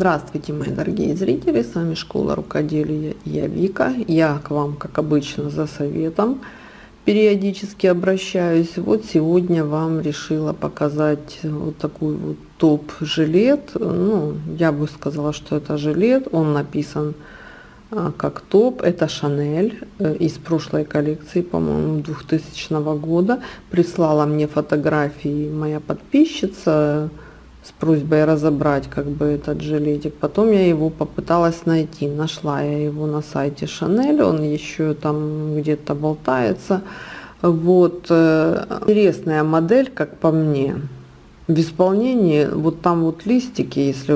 Здравствуйте, мои дорогие зрители, с вами Школа Рукоделия, я Вика. Я к вам, как обычно, за советом периодически обращаюсь. Вот сегодня вам решила показать вот такой вот топ-жилет. Ну, я бы сказала, что это жилет. Он написан а, как топ. Это Шанель э, из прошлой коллекции, по-моему, 2000 года. Прислала мне фотографии моя подписчица с просьбой разобрать как бы этот жилетик. Потом я его попыталась найти. Нашла я его на сайте Шанель. Он еще там где-то болтается. Вот. Э, интересная модель, как по мне. В исполнении, вот там вот листики, если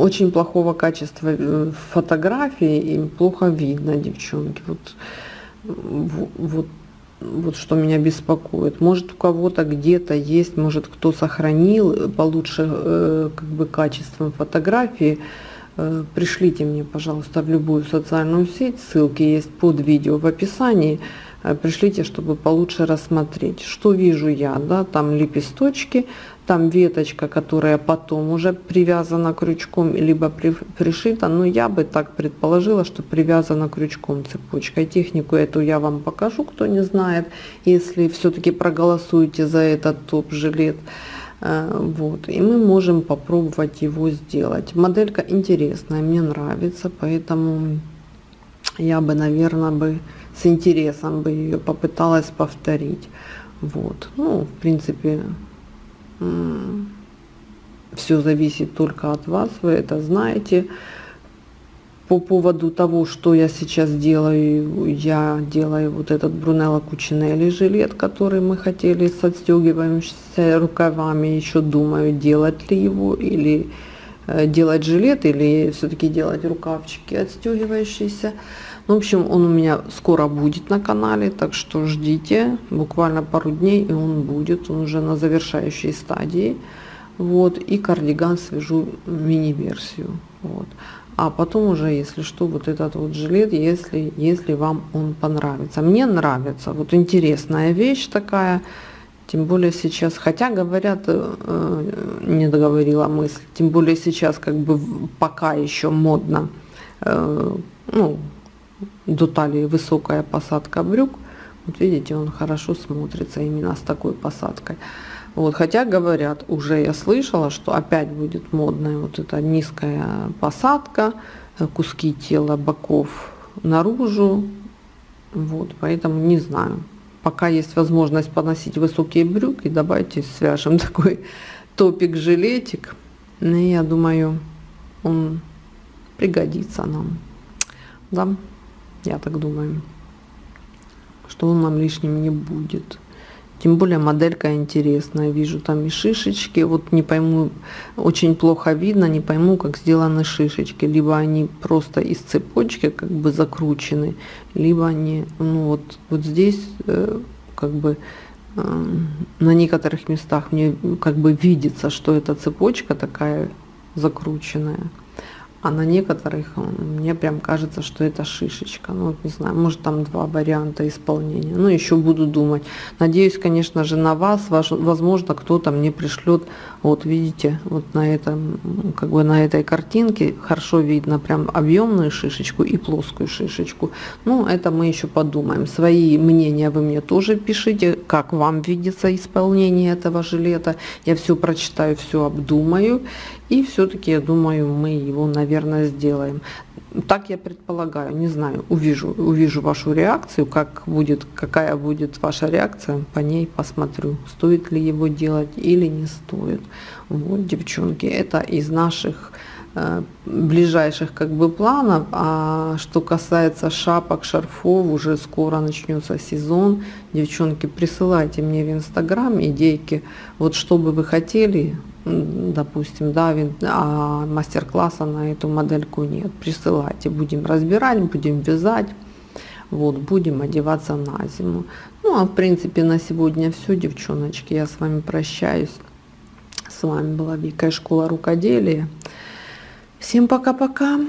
очень плохого качества э, фотографии, им плохо видно, девчонки. Вот, вот вот что меня беспокоит. Может у кого-то где-то есть, может кто сохранил получше э, как бы качеством фотографии. Э, пришлите мне, пожалуйста, в любую социальную сеть, ссылки есть под видео в описании. Э, пришлите, чтобы получше рассмотреть. Что вижу я, да, там лепесточки, там веточка, которая потом уже привязана крючком, либо при, пришита, но я бы так предположила, что привязана крючком цепочкой. Технику эту я вам покажу, кто не знает, если все-таки проголосуете за этот топ-жилет. Э, вот, и мы можем попробовать его сделать. Моделька интересная, мне нравится, поэтому я бы, наверное, бы с интересом бы ее попыталась повторить. Вот, ну, в принципе, все зависит только от вас, вы это знаете. По поводу того, что я сейчас делаю, я делаю вот этот Брунелло Кучинелли жилет, который мы хотели с отстегиваемся рукавами. Еще думаю, делать ли его или делать жилет или все-таки делать рукавчики отстегивающиеся. Ну, в общем, он у меня скоро будет на канале, так что ждите, буквально пару дней и он будет, он уже на завершающей стадии. Вот, и кардиган свяжу мини-версию. Вот. А потом уже, если что, вот этот вот жилет, если, если вам он понравится. Мне нравится, вот интересная вещь такая, тем более сейчас, хотя говорят, э, не договорила мысль, тем более сейчас как бы пока еще модно, э, ну, до талии высокая посадка брюк. Вот видите, он хорошо смотрится именно с такой посадкой. Вот, хотя говорят, уже я слышала, что опять будет модная вот эта низкая посадка, э, куски тела боков наружу. Вот, поэтому не знаю. Пока есть возможность поносить высокие брюки, давайте свяжем такой топик-жилетик. Ну, я думаю, он пригодится нам. Да я так думаю, что он нам лишним не будет. Тем более моделька интересная, вижу там и шишечки, вот не пойму, очень плохо видно, не пойму, как сделаны шишечки, либо они просто из цепочки как бы закручены, либо они, ну вот, вот здесь э, как бы э, на некоторых местах мне как бы видится, что эта цепочка такая закрученная. А на некоторых мне прям кажется, что это шишечка. Ну, вот не знаю, может там два варианта исполнения. Ну, еще буду думать. Надеюсь, конечно же, на вас. Возможно, кто-то мне пришлет, вот видите, вот на этом, как бы на этой картинке хорошо видно прям объемную шишечку и плоскую шишечку. Ну, это мы еще подумаем. Свои мнения вы мне тоже пишите, как вам видится исполнение этого жилета. Я все прочитаю, все обдумаю. И все-таки, я думаю, мы его, наверное, сделаем. Так я предполагаю, не знаю, увижу, увижу вашу реакцию, как будет, какая будет ваша реакция, по ней посмотрю, стоит ли его делать или не стоит. Вот, девчонки, это из наших ближайших как бы планов. А что касается шапок, шарфов, уже скоро начнется сезон. Девчонки, присылайте мне в Инстаграм идейки, вот что бы вы хотели, допустим, да, а мастер-класса на эту модельку нет. Присылайте, будем разбирать, будем вязать, вот, будем одеваться на зиму. Ну, а в принципе на сегодня все, девчоночки, я с вами прощаюсь. С вами была Вика из школа рукоделия. Всем пока-пока.